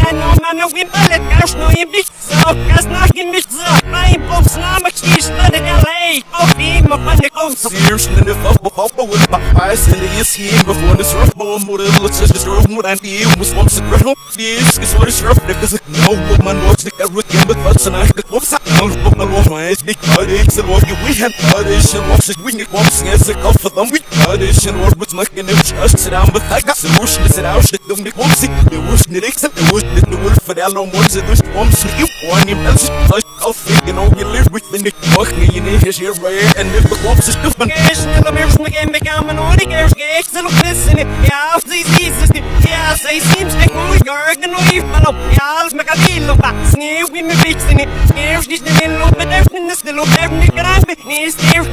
Stand no man, no win, but it goes no in big so. Gas not in big so. Flying my LA. Oh, be my funny coast. Seriously, if I pop with my eyes and it's here before this rough bomb would have looked just what I did was once a ground. This is what it's rough because no woman was the carrot the thoughts and I could what's up. I'm from the long way, big heartaches and what we had heartaches and what's it we need bombs as a call for them. We heartaches and what was making them just sit down, but I got solution sit out. Shit, don't be bombs. It was the except it was the wolf for that long ones. It was bombs. You want him you know live within the fucking you need his here rare and if the bombs is different. Cash, and the mirrors again become an order. Cash, cash, little piss in it. Yeah, I'll see these. Yeah, say seems like we are going to leave. But yeah, I'll make a deal of that. Snare, we me fix in it. Cash, this the little bit of this little bit of the grab. Near stairs,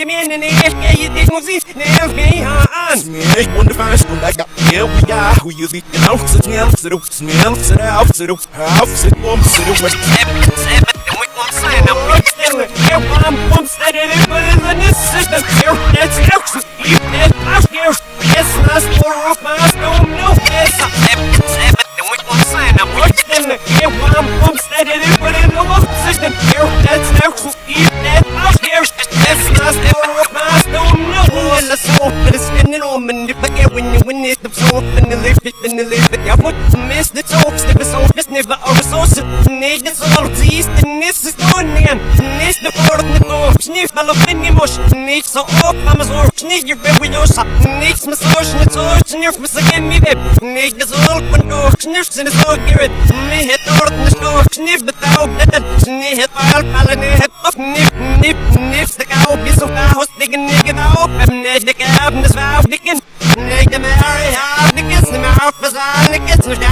every man in the air. Yeah, you think we'll see. Near me, huh? Smell one device when I got here we are. Who you think you know? Smell, sit up, smell, sit out, sit up, half, sit one, sit away. Seven, seven, the week one sign. I'm looking at it. I'm homesteaded and put in the system. Here, that's out. You that out here. Yes, nice for off my stone. No, yes. Seven, seven, the week one sign. I'm looking at it. I'm homesteaded and hope that it's spinning on me. If I when you win it, the soul, then the lift it, then the lift it. I want to miss the talk, step is off, it's never a resource. Need the soul, tease, and this is going again. Need the fourth, the talk, sniff, I love any mush. Need so off, I'm a zork, need your baby, your shop. Need massage, and it's all, sniff, miss again, me bib. Need the soul, when talk, sniff, and it's all good. Me hit the earth, and the talk, sniff, but I hope that sniff, hit file, pal, and hit up, nip,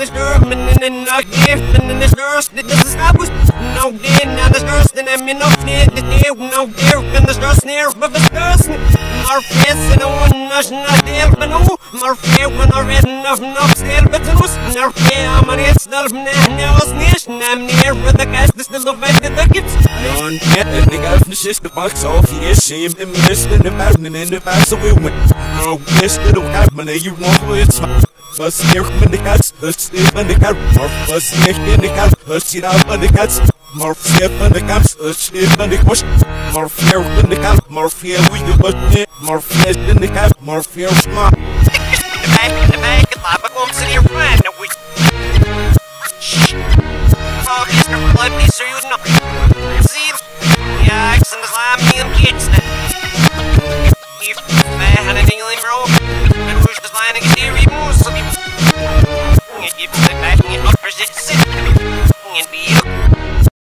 it's the German, and I give, and then the girls, that this is I was. No, then, now the girls, then I'm in off there, the deal, no, there, and the girls near, but the girls, more face, and one, oh, not there, but no, more fair when I read enough, no, still, but the news, no, fair, I'm on it, still, now, it's near, and I'm near, with the guys, this little bit, the kids. The nigga from the shit the box off he is shame and missed in the mountain and the pass away when no now this little money you want it's Bus near when the cats, the sleep and the cat, Marf bus neck in the cat, the seat out and the cats, Marf step and the caps, the sleep and the push, Marf near when the cat, Marf here with the button it, Marf nest in the cat, Marf here smart. The bag in the bag, the lava comes in your friend, and we. Shh. Oh, Mr. Blood, please, are you not? Roll.